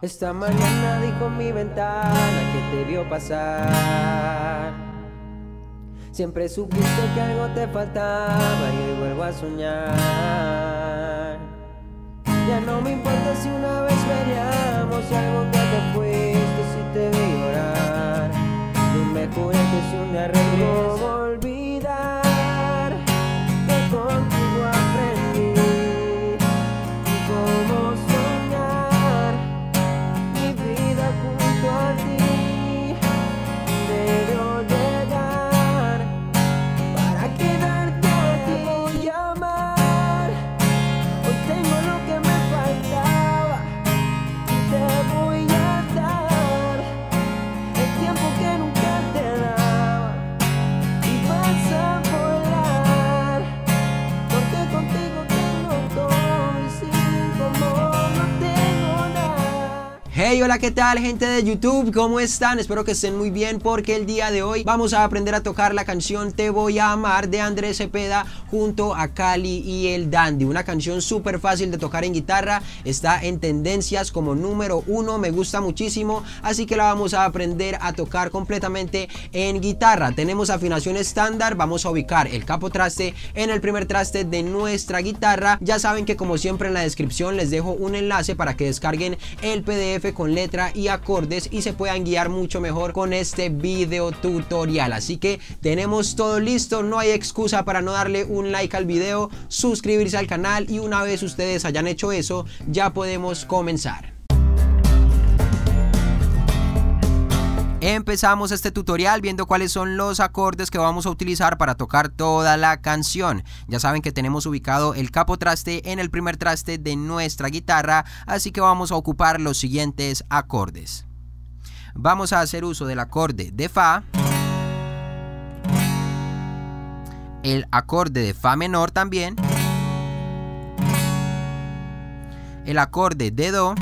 Esta mañana dijo mi ventana que te vio pasar. Siempre supiste que algo te faltaba y hoy vuelvo a soñar. Ya no me importa si una vez veríamos algo que te fuiste, si te vi llorar. Tú me juré que si un día regreso Hola, ¿qué tal gente de YouTube? ¿Cómo están? Espero que estén muy bien porque el día de hoy vamos a aprender a tocar la canción Te voy a amar de Andrés Cepeda junto a Cali y el Dandy. Una canción súper fácil de tocar en guitarra, está en tendencias como número uno, me gusta muchísimo, así que la vamos a aprender a tocar completamente en guitarra. Tenemos afinación estándar, vamos a ubicar el capo traste en el primer traste de nuestra guitarra. Ya saben que como siempre en la descripción les dejo un enlace para que descarguen el PDF con letra y acordes y se puedan guiar mucho mejor con este video tutorial. Así que tenemos todo listo, no hay excusa para no darle un like al video, suscribirse al canal y una vez ustedes hayan hecho eso, ya podemos comenzar. Empezamos este tutorial viendo cuáles son los acordes que vamos a utilizar para tocar toda la canción. Ya saben que tenemos ubicado el capo traste en el primer traste de nuestra guitarra, así que vamos a ocupar los siguientes acordes. Vamos a hacer uso del acorde de Fa, el acorde de Fa menor también, el acorde de Do,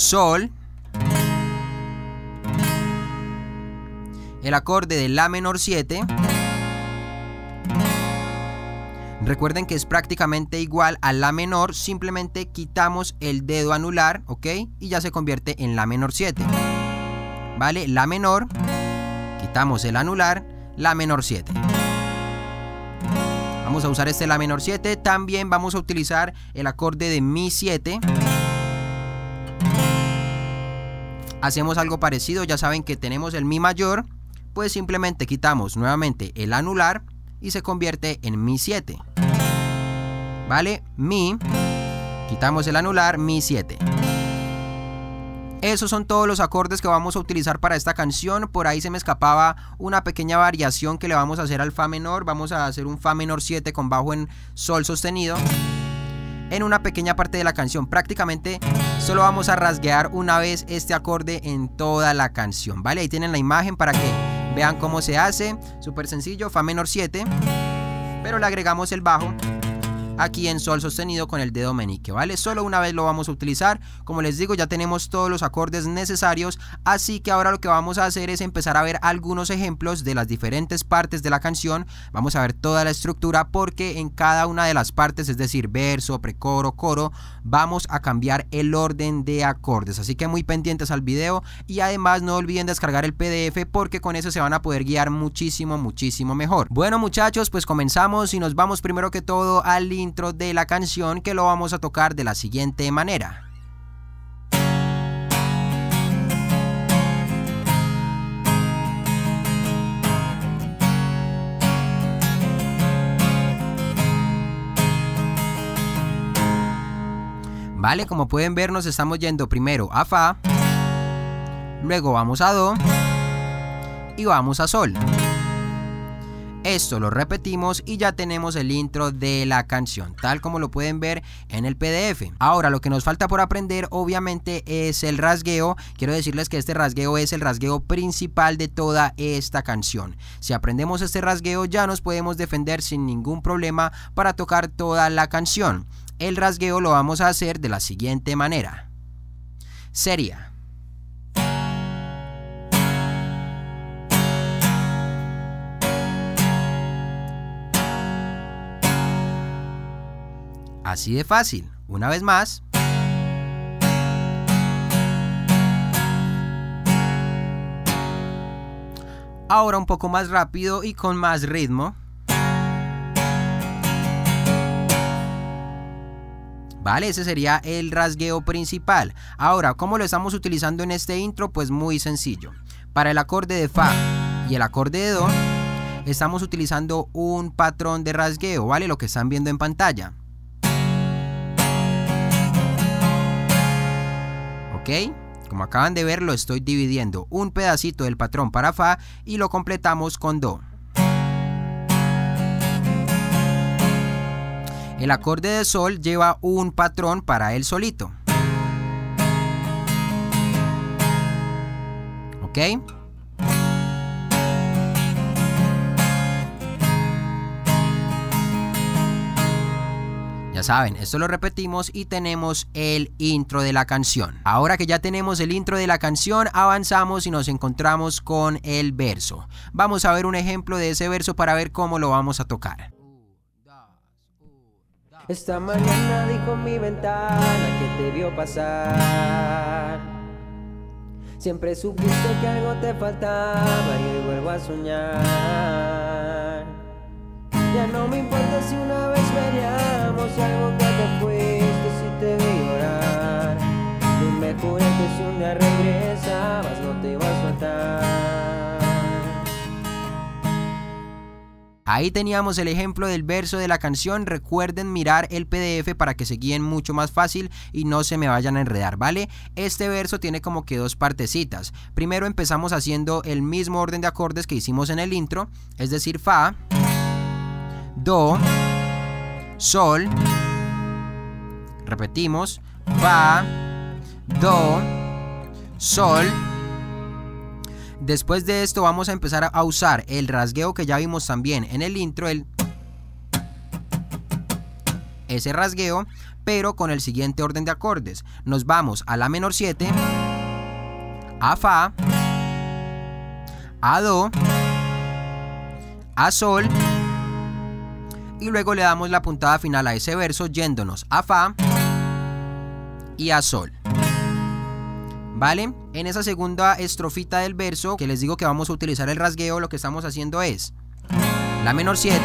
Sol, el acorde de La menor 7. Recuerden que es prácticamente igual a La menor, simplemente quitamos el dedo anular, ¿ok? Y ya se convierte en La menor 7. ¿Vale? La menor, quitamos el anular, La menor 7. Vamos a usar este La menor 7. También vamos a utilizar el acorde de Mi 7 hacemos algo parecido, ya saben que tenemos el Mi mayor, pues simplemente quitamos nuevamente el anular y se convierte en Mi 7. ¿Vale? Mi, quitamos el anular, Mi 7. Esos son todos los acordes que vamos a utilizar para esta canción. Por ahí se me escapaba una pequeña variación que le vamos a hacer al Fa menor. Vamos a hacer un Fa menor 7 con bajo en Sol sostenido en una pequeña parte de la canción. Prácticamente solo vamos a rasguear una vez este acorde en toda la canción, ¿vale? Ahí tienen la imagen para que vean cómo se hace. Súper sencillo, Fa menor 7, pero le agregamos el bajo aquí en sol sostenido con el dedo meñique, ¿vale? Solo una vez lo vamos a utilizar. Como les digo, ya tenemos todos los acordes necesarios, así que ahora lo que vamos a hacer es empezar a ver algunos ejemplos de las diferentes partes de la canción. Vamos a ver toda la estructura porque en cada una de las partes, es decir, verso, precoro, coro, vamos a cambiar el orden de acordes. Así que muy pendientes al video y además no olviden descargar el PDF porque con eso se van a poder guiar muchísimo, muchísimo mejor. Bueno muchachos, pues comenzamos y nos vamos primero que todo al de la canción que lo vamos a tocar de la siguiente manera. Vale, como pueden ver nos estamos yendo primero a Fa, luego vamos a Do y vamos a Sol. Esto lo repetimos y ya tenemos el intro de la canción, tal como lo pueden ver en el PDF. Ahora lo que nos falta por aprender obviamente es el rasgueo. Quiero decirles que este rasgueo es el rasgueo principal de toda esta canción. Si aprendemos este rasgueo ya nos podemos defender sin ningún problema para tocar toda la canción. El rasgueo lo vamos a hacer de la siguiente manera. Sería Así de fácil. Una vez más. Ahora un poco más rápido y con más ritmo. ¿Vale? Ese sería el rasgueo principal. Ahora, ¿cómo lo estamos utilizando en este intro? Pues muy sencillo. Para el acorde de Fa y el acorde de Do, estamos utilizando un patrón de rasgueo, ¿vale? Lo que están viendo en pantalla. Como acaban de ver, lo estoy dividiendo un pedacito del patrón para Fa y lo completamos con Do. El acorde de Sol lleva un patrón para él solito. ¿Ok? Ya saben, esto lo repetimos y tenemos el intro de la canción. Ahora que ya tenemos el intro de la canción, avanzamos y nos encontramos con el verso. Vamos a ver un ejemplo de ese verso para ver cómo lo vamos a tocar. Esta mañana dijo mi ventana que te vio pasar. Siempre supiste que algo te faltaba y vuelvo a soñar. Ya no me importa si una vez algo que te fuiste, si te vi llorar. Tú me juré que si un día no te iba a soltar. Ahí teníamos el ejemplo del verso de la canción. Recuerden mirar el PDF para que se guíen mucho más fácil y no se me vayan a enredar, ¿vale? Este verso tiene como que dos partecitas. Primero empezamos haciendo el mismo orden de acordes que hicimos en el intro, es decir, Fa, Do, Sol. Repetimos, Fa, Do, Sol. Después de esto vamos a empezar a usar el rasgueo que ya vimos también en el intro, el ese rasgueo, pero con el siguiente orden de acordes. Nos vamos a la menor 7, a fa, a do, a sol y luego le damos la puntada final a ese verso yéndonos a fa y a sol. ¿Vale? En esa segunda estrofita del verso, que les digo que vamos a utilizar el rasgueo, lo que estamos haciendo es la menor 7,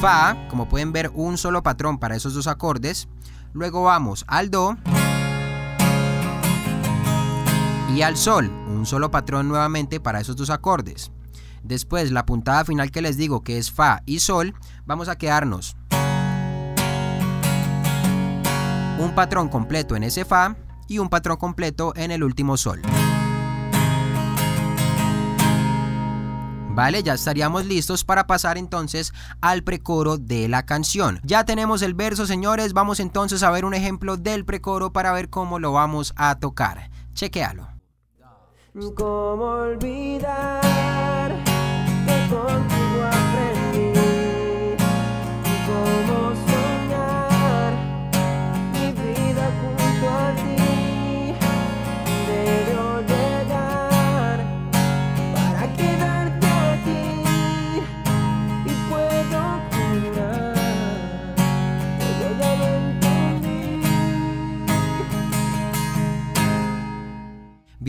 Fa, como pueden ver un solo patrón para esos dos acordes, luego vamos al Do y al Sol, un solo patrón nuevamente para esos dos acordes. Después la puntada final que les digo que es Fa y Sol, vamos a quedarnos un patrón completo en ese Fa y un patrón completo en el último sol. Vale, ya estaríamos listos para pasar entonces al precoro de la canción. Ya tenemos el verso, señores. Vamos entonces a ver un ejemplo del precoro para ver cómo lo vamos a tocar. Chequealo. ¿Cómo olvidar que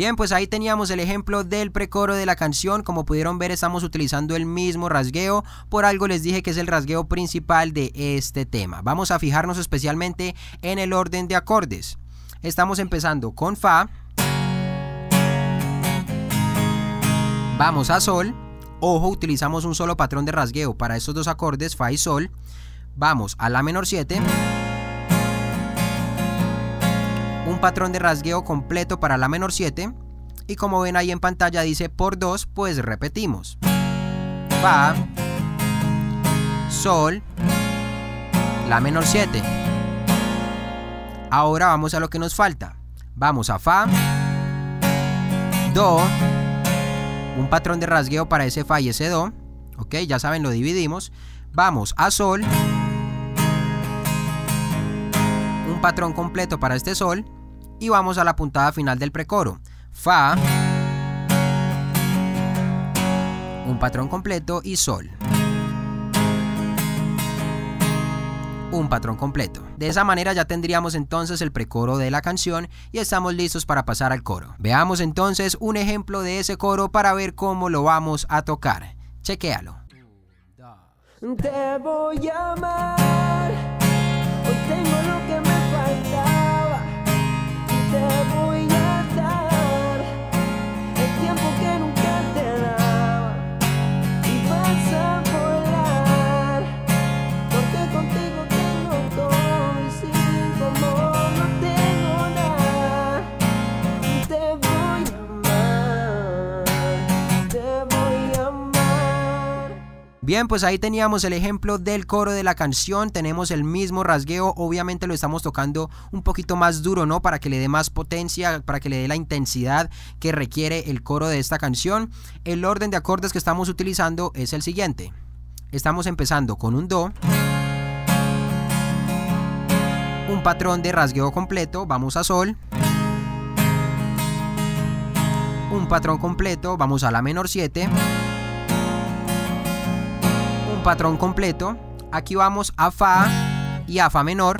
Bien, pues ahí teníamos el ejemplo del precoro de la canción. Como pudieron ver, estamos utilizando el mismo rasgueo. Por algo les dije que es el rasgueo principal de este tema. Vamos a fijarnos especialmente en el orden de acordes. Estamos empezando con Fa. Vamos a Sol. Ojo, utilizamos un solo patrón de rasgueo para estos dos acordes, Fa y Sol. Vamos a La menor 7. Patrón de rasgueo completo para La menor 7. Y como ven ahí en pantalla dice por 2, pues repetimos. Fa, Sol, La menor 7. Ahora vamos a lo que nos falta. Vamos a Fa, Do, un patrón de rasgueo para ese Fa y ese Do. Ok, ya saben, lo dividimos. Vamos a Sol, un patrón completo para este Sol. Y vamos a la puntada final del precoro. Fa, un patrón completo y Sol. un patrón completo. De esa manera ya tendríamos entonces el precoro de la canción y estamos listos para pasar al coro. Veamos entonces un ejemplo de ese coro para ver cómo lo vamos a tocar. Chequéalo. Te voy a tengo Te Bien, pues ahí teníamos el ejemplo del coro de la canción, tenemos el mismo rasgueo, obviamente lo estamos tocando un poquito más duro, ¿no? Para que le dé más potencia, para que le dé la intensidad que requiere el coro de esta canción. El orden de acordes que estamos utilizando es el siguiente. Estamos empezando con un Do, un patrón de rasgueo completo, vamos a Sol, un patrón completo, vamos a La menor 7, patrón completo. Aquí vamos a Fa y a Fa menor.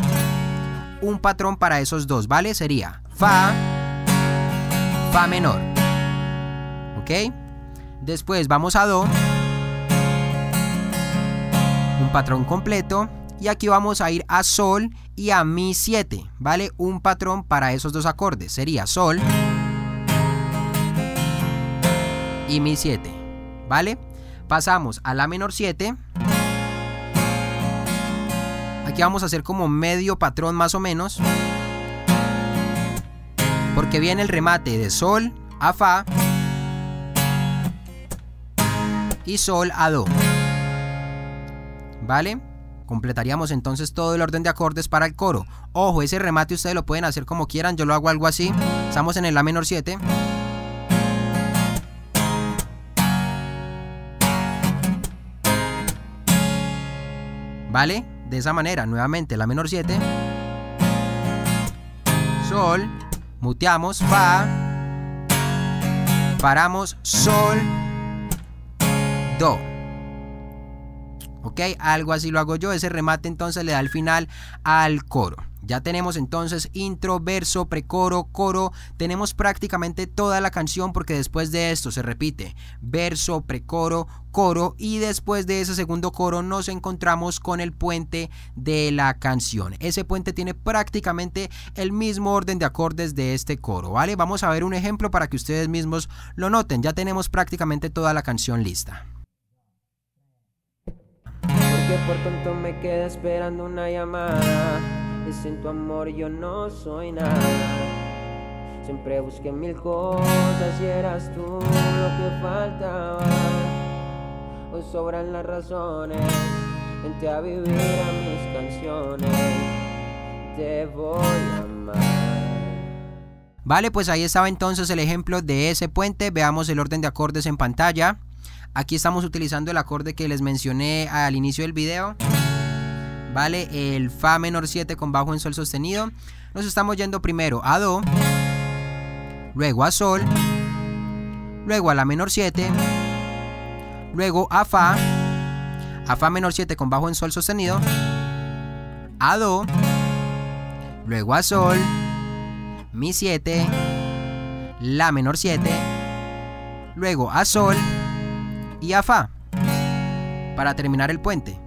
Un patrón para esos dos, ¿vale? Sería Fa, Fa menor. ¿Ok? Después vamos a Do. Un patrón completo. Y aquí vamos a ir a Sol y a Mi 7, ¿vale? Un patrón para esos dos acordes. Sería Sol y Mi 7, ¿vale? Pasamos a La menor 7. Aquí vamos a hacer como medio patrón más o menos. Porque viene el remate de Sol a Fa y Sol a Do. ¿Vale? Completaríamos entonces todo el orden de acordes para el coro. Ojo, ese remate ustedes lo pueden hacer como quieran. Yo lo hago algo así. Estamos en el La menor 7. ¿Vale? De esa manera, nuevamente la menor 7. Sol. Muteamos. Fa. Paramos. Sol. Do. ¿Ok? Algo así lo hago yo. Ese remate entonces le da el final al coro. Ya tenemos entonces intro, verso, precoro, coro. Tenemos prácticamente toda la canción porque después de esto se repite verso, precoro, coro y después de ese segundo coro nos encontramos con el puente de la canción. Ese puente tiene prácticamente el mismo orden de acordes de este coro, ¿vale? Vamos a ver un ejemplo para que ustedes mismos lo noten. Ya tenemos prácticamente toda la canción lista. Porque por tonto me quedé esperando una llamada. Y sin tu amor yo no soy nada. Siempre busqué mil cosas y eras tú lo que faltaba. Hoy sobran las razones. Vente a vivir a mis canciones. Te voy a amar. Vale, pues ahí estaba entonces el ejemplo de ese puente. Veamos el orden de acordes en pantalla. Aquí estamos utilizando el acorde que les mencioné al inicio del video. ¿Vale? El Fa menor 7 con bajo en Sol sostenido. Nos estamos yendo primero a Do. Luego a Sol. Luego a La menor 7. Luego a Fa. A Fa menor 7 con bajo en Sol sostenido. A Do. Luego a Sol. Mi 7. La menor 7. Luego a Sol y a Fa para terminar el puente.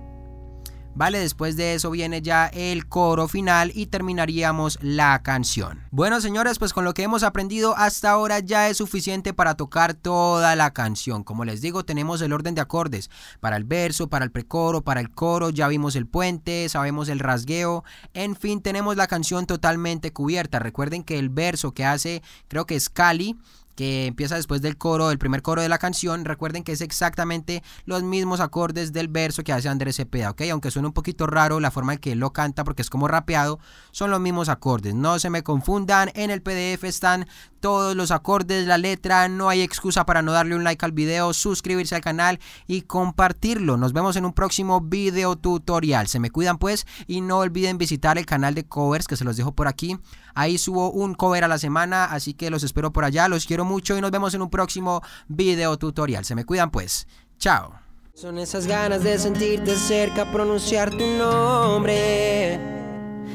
Vale, después de eso viene ya el coro final y terminaríamos la canción. Bueno señores, pues con lo que hemos aprendido hasta ahora ya es suficiente para tocar toda la canción. Como les digo, tenemos el orden de acordes para el verso, para el precoro, para el coro, ya vimos el puente, sabemos el rasgueo, en fin, tenemos la canción totalmente cubierta. Recuerden que el verso que hace, creo que es Cali, que empieza después del coro, el primer coro de la canción. Recuerden que es exactamente los mismos acordes del verso que hace Andrés Cepeda, ¿ok? Aunque suena un poquito raro la forma en que lo canta porque es como rapeado, son los mismos acordes. No se me confundan, en el PDF están todos los acordes, la letra, no hay excusa para no darle un like al video, suscribirse al canal y compartirlo. Nos vemos en un próximo video tutorial. Se me cuidan pues y no olviden visitar el canal de covers que se los dejo por aquí. Ahí subo un cover a la semana, así que los espero por allá. Los quiero mucho y nos vemos en un próximo video tutorial. Se me cuidan pues. Chao. Son esas ganas de sentirte cerca, pronunciar tu nombre.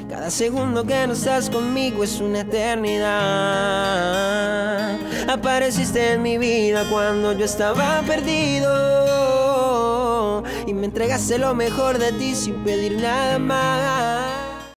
Cada segundo que no estás conmigo es una eternidad. Apareciste en mi vida cuando yo estaba perdido. Y me entregaste lo mejor de ti sin pedir nada más.